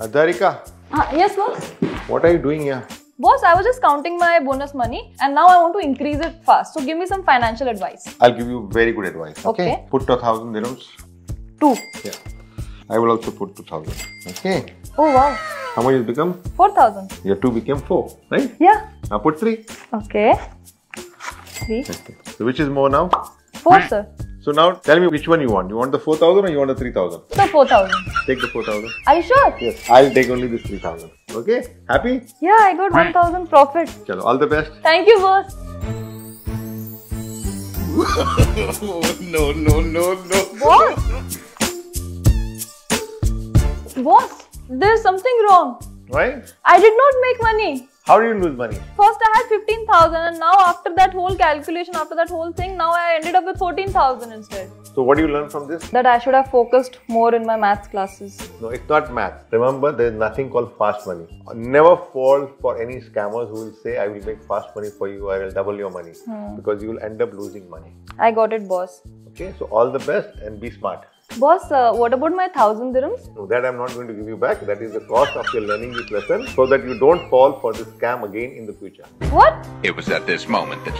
Adarika, Ah, yes, boss. what are you doing here? Boss, I was just counting my bonus money and now I want to increase it fast. So give me some financial advice. I'll give you very good advice. Okay. Put a thousand dirhams. Two. Yeah. I will also put two thousand. Okay. Oh wow. How much has become? Four thousand. Your two became four, right? Yeah. Now put three. Okay. Three. Okay. So which is more now? Four, sir. So now tell me which one you want. You want the four thousand or you want the three thousand? So four thousand. Take the four thousand. Are you sure? Yes. I'll take only this three thousand. Okay. Happy? Yeah, I got one thousand profit. Chalo. All the best. Thank you, boss. no, no, no, no. What? Boss, there's something wrong. Why? I did not make money. How do you lose money? First I had 15,000 and now after that whole calculation, after that whole thing, now I ended up with 14,000 instead. So what do you learn from this? That I should have focused more in my maths classes. No, it's not math. Remember, there is nothing called fast money. Never fall for any scammers who will say, I will make fast money for you, I will double your money. Hmm. Because you will end up losing money. I got it, boss. Okay, so all the best and be smart. Boss, uh, what about my 1000 dirhams? No, that I'm not going to give you back. That is the cost of your learning this lesson so that you don't fall for this scam again in the future. What? It was at this moment that